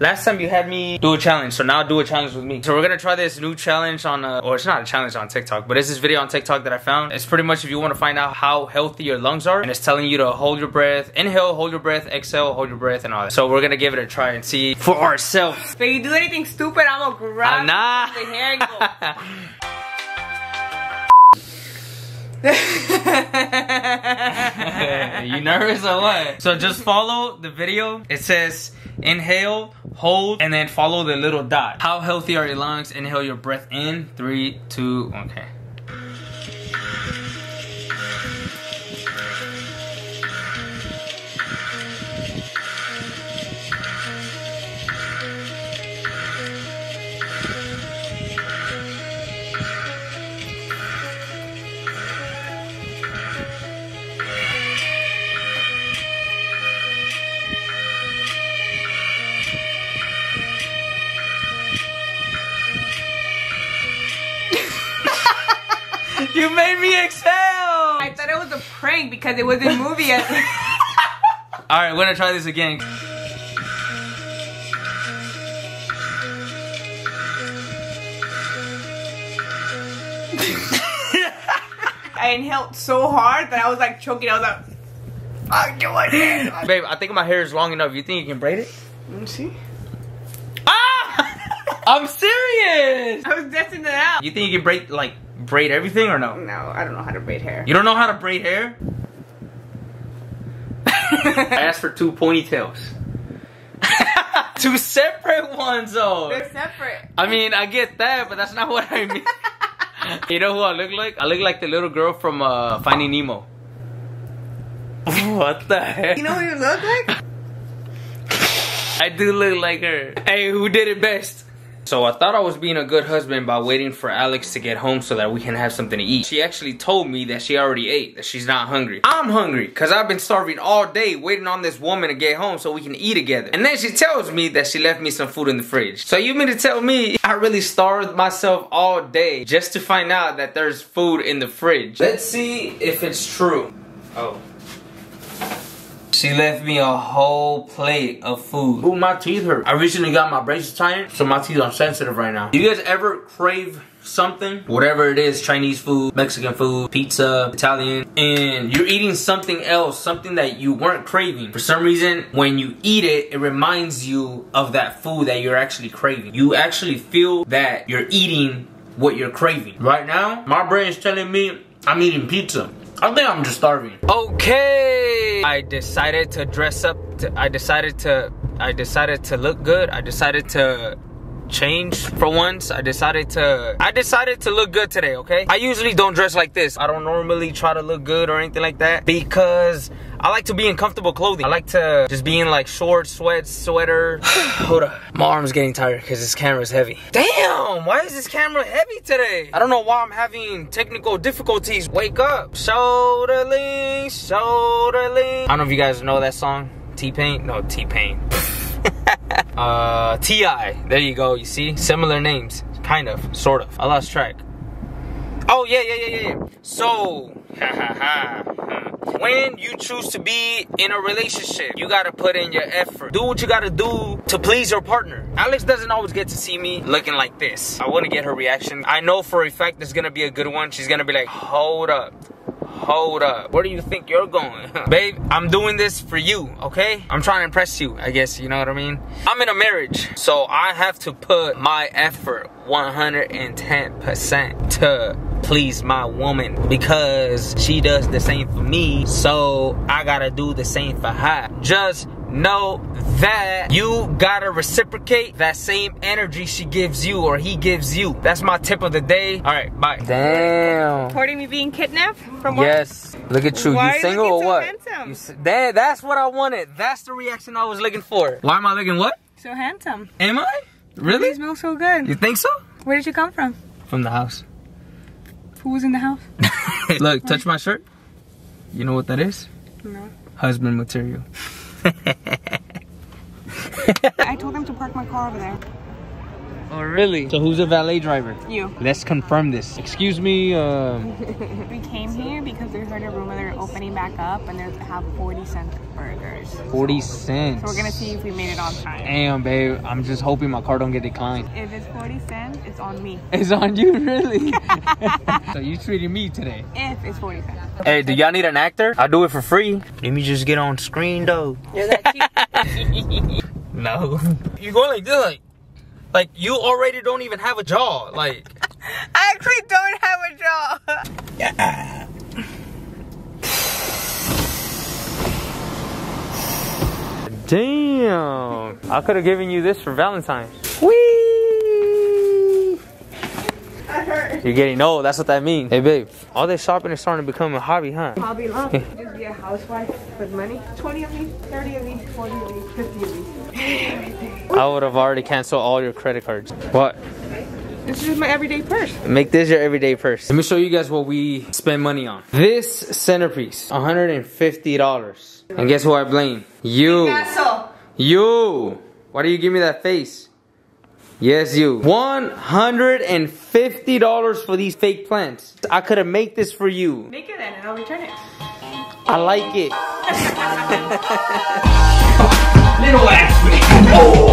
Last time you had me do a challenge, so now do a challenge with me. So we're gonna try this new challenge on, uh, or it's not a challenge on TikTok, but it's this video on TikTok that I found. It's pretty much if you wanna find out how healthy your lungs are, and it's telling you to hold your breath, inhale, hold your breath, exhale, hold your breath, and all that. So we're gonna give it a try and see for ourselves. If you do anything stupid, I'm gonna grab I'm not. the hair and go. you nervous or what? So just follow the video. It says inhale, hold, and then follow the little dot. How healthy are your lungs? Inhale your breath in. Three, two, okay. You made me exhale! I thought it was a prank because it was in movie. Alright, we're gonna try this again. I inhaled so hard that I was like choking. I was like, fuck you, what Babe, I think my hair is long enough. You think you can braid it? Let me see. Ah! I'm serious! I was testing it out. You think you can braid, like, braid everything or no? No, I don't know how to braid hair. You don't know how to braid hair? I asked for two ponytails. two separate ones though. They're separate. I mean, I get that, but that's not what I mean. you know who I look like? I look like the little girl from uh, Finding Nemo. what the heck? You know what you look like? I do look like her. Hey, who did it best? So I thought I was being a good husband by waiting for Alex to get home so that we can have something to eat. She actually told me that she already ate, that she's not hungry. I'm hungry because I've been starving all day waiting on this woman to get home so we can eat together. And then she tells me that she left me some food in the fridge. So you mean to tell me I really starved myself all day just to find out that there's food in the fridge? Let's see if it's true. Oh. She left me a whole plate of food. Ooh, my teeth hurt. I recently got my braces tightened, so my teeth are sensitive right now. Do you guys ever crave something? Whatever it is, Chinese food, Mexican food, pizza, Italian, and you're eating something else, something that you weren't craving. For some reason, when you eat it, it reminds you of that food that you're actually craving. You actually feel that you're eating what you're craving. Right now, my brain is telling me I'm eating pizza. I think I'm just starving. Okay. I decided to dress up. To, I decided to. I decided to look good. I decided to change for once. I decided to. I decided to look good today. Okay. I usually don't dress like this. I don't normally try to look good or anything like that because I like to be in comfortable clothing. I like to just be in like shorts, sweats, sweater. Hold up. My arm's getting tired because this camera is heavy. Damn, why is this camera heavy today? I don't know why I'm having technical difficulties. Wake up. Shoulder lean, shoulder lean. I don't know if you guys know that song. T-Pain? No, T-Pain. uh, T.I. There you go, you see? Similar names. Kind of, sort of. I lost track. Oh, yeah, yeah, yeah, yeah. So, ha ha ha. When you choose to be in a relationship, you gotta put in your effort. Do what you gotta do to please your partner. Alex doesn't always get to see me looking like this. I wanna get her reaction. I know for a fact it's gonna be a good one. She's gonna be like, hold up. Hold up. Where do you think you're going? Babe, I'm doing this for you, okay? I'm trying to impress you, I guess, you know what I mean? I'm in a marriage, so I have to put my effort 110% to please my woman because she does the same for me, so I gotta do the same for her. Just know that you gotta reciprocate that same energy she gives you or he gives you. That's my tip of the day. All right, bye. Damn. Reporting me being kidnapped from what? Yes. Look at you. Why you you single looking or so what? handsome? You s- that, that's what I wanted. That's the reaction I was looking for. Why am I looking what? So handsome. Am I? Really? You smell so good. You think so? Where did you come from? From the house. Who was in the house? Look, touch my shirt. You know what that is? No. Husband material. I told them to park my car over there. Oh, really? So who's a valet driver? You. Let's confirm this. Excuse me, um... we came here because we heard a rumor they're opening back up and they have 40 cent burgers. 40 cents. So we're gonna see if we made it on time. Damn, babe. I'm just hoping my car don't get declined. If it's 40 cents, it's on me. It's on you, really? so you treating me today? If it's 40 cents. Hey, do y'all need an actor? I'll do it for free. Let me just get on screen, though. You're that cheap. no. You're going like this, like... Like, you already don't even have a jaw. Like... I actually don't have a jaw. Yeah. Damn. I could have given you this for Valentine's. Whee! That hurt. You're getting old. That's what that means. Hey, babe. All this shopping is starting to become a hobby, huh? Hobby love. Just be a housewife with money. 20 of these, 30 of these, 40 of these, 50 of these. I would have already canceled all your credit cards. What? This is my everyday purse. Make this your everyday purse. Let me show you guys what we spend money on. This centerpiece, $150. And guess who I blame? You. Pycasso. You. Why do you give me that face? Yes, you. $150 for these fake plants. I could have made this for you. Make it then and I'll return it. I like it. Little ass. Oh.